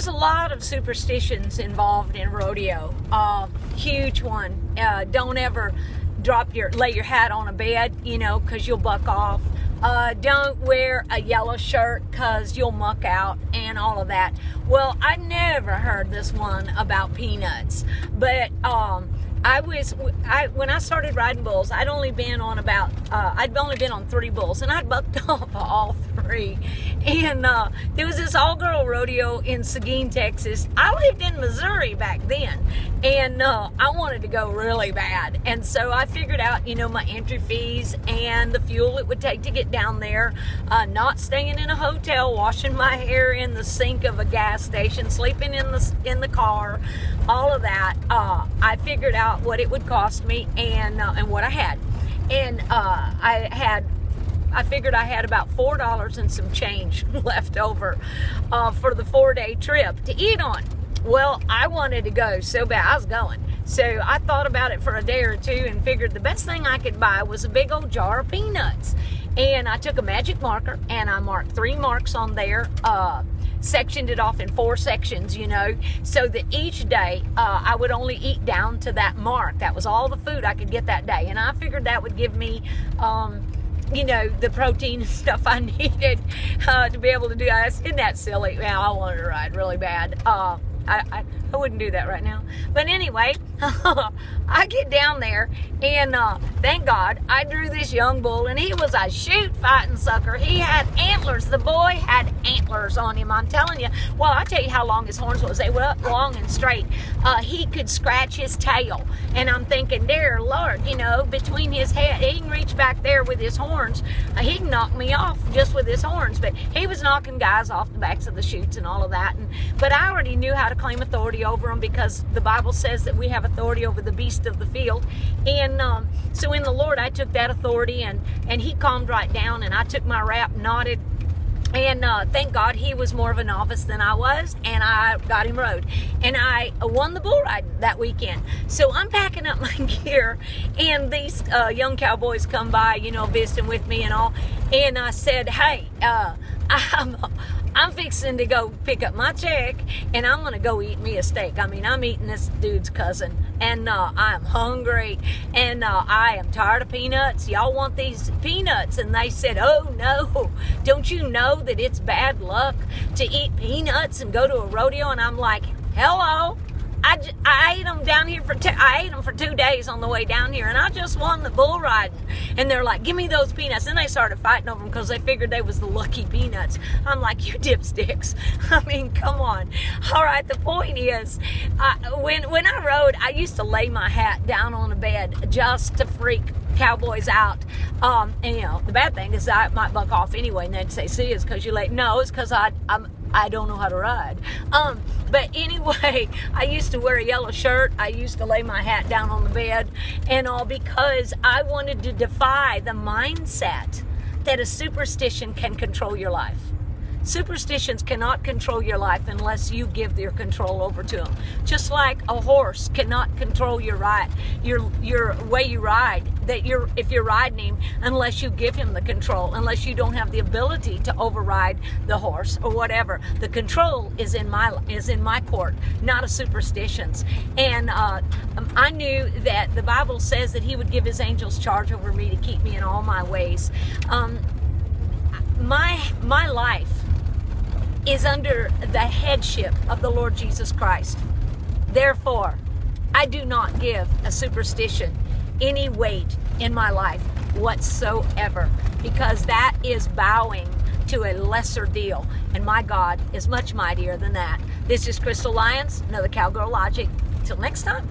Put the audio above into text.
there's a lot of superstitions involved in rodeo. Uh, huge one. Uh, don't ever drop your lay your hat on a bed, you know, because you'll buck off. Uh, don't wear a yellow shirt because you'll muck out and all of that. Well, I never heard this one about peanuts, but um, I was I when I started riding bulls, I'd only been on about uh, I'd only been on three bulls, and I'd bucked off all three. And uh, there was this all girl rodeo in Seguin, Texas. I lived in Missouri back then, and uh, I wanted to go really bad. And so I figured out, you know, my entry fees and the fuel it would take to get down there, uh, not staying in a hotel, washing my hair in the sink of a gas station, sleeping in the in the car, all of that. I figured out out what it would cost me and uh, and what I had, and uh, I had. I figured I had about four dollars and some change left over uh, for the four-day trip to eat on. Well, I wanted to go so bad. I was going. So I thought about it for a day or two and figured the best thing I could buy was a big old jar of peanuts. And I took a magic marker and I marked three marks on there. Uh, sectioned it off in four sections, you know, so that each day uh, I would only eat down to that mark. That was all the food I could get that day. And I figured that would give me, um, you know, the protein and stuff I needed uh, to be able to do that. Isn't that silly? Now I wanted to ride really bad. Uh, I, I, I, wouldn't do that right now. But anyway, I get down there, and uh, thank God I drew this young bull, and he was a chute fighting sucker. He had antlers. The boy had antlers on him. I'm telling you. Well, I tell you how long his horns was. They were long and straight. Uh, he could scratch his tail, and I'm thinking, dear Lord, you know, between his head, he can reach back there with his horns. Uh, he can knock me off just with his horns. But he was knocking guys off the backs of the chutes and all of that. And but I already knew how to claim authority over them because the Bible says that we have authority over the beast of the field. And um, so in the Lord, I took that authority and, and he calmed right down and I took my wrap, nodded, and uh, thank God he was more of a novice than I was, and I got him rode. And I won the bull ride that weekend. So I'm packing up my gear, and these uh, young cowboys come by, you know, visiting with me and all. And I said, Hey, uh, I'm, I'm fixing to go pick up my check and I'm gonna go eat me a steak. I mean, I'm eating this dude's cousin and uh, I'm hungry and uh, I am tired of peanuts. Y'all want these peanuts? And they said, Oh no, don't you know that it's bad luck to eat peanuts and go to a rodeo? And I'm like, Hello, I, I ate them down here for two, I ate them for two days on the way down here, and I just won the bull riding. And they're like, "Give me those peanuts." And they started fighting over them because they figured they was the lucky peanuts. I'm like, "You dipsticks!" I mean, come on. All right. The point is, I, when when I rode, I used to lay my hat down on a bed just to freak cowboys out. Um, and you know, the bad thing is I might buck off anyway, and they'd say, "See, it's because you late." No, it's because I I'm I don't know how to ride. Um, but anyway, I used to wear a yellow shirt. I used to lay my hat down on the bed and all because I wanted to defy the mindset that a superstition can control your life. Superstitions cannot control your life unless you give your control over to them. Just like a horse cannot control your ride, your your way you ride. That you're if you're riding him, unless you give him the control, unless you don't have the ability to override the horse or whatever. The control is in my is in my court, not a superstitions. And uh, um, I knew that the Bible says that He would give His angels charge over me to keep me in all my ways. Um, my my life is under the headship of the Lord Jesus Christ. Therefore, I do not give a superstition any weight in my life whatsoever because that is bowing to a lesser deal. And my God is much mightier than that. This is Crystal Lyons, another Cowgirl Logic. Till next time.